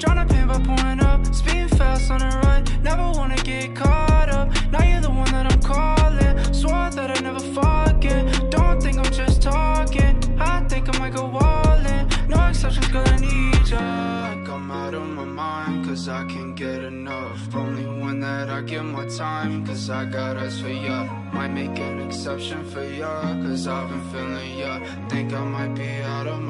Tryna pin by pulling up, speeding fast on the run. Never wanna get caught up. Now you're the one that I'm calling. Swore that I never forget. Don't think I'm just talking. I think I'm like a wallin'. No exceptions, girl, I need ya. Like I'm out of my mind, cause I can't get enough. Only one that I give my time, cause I got eyes for ya. Might make an exception for ya, cause I've been feeling ya. Think I might be out of my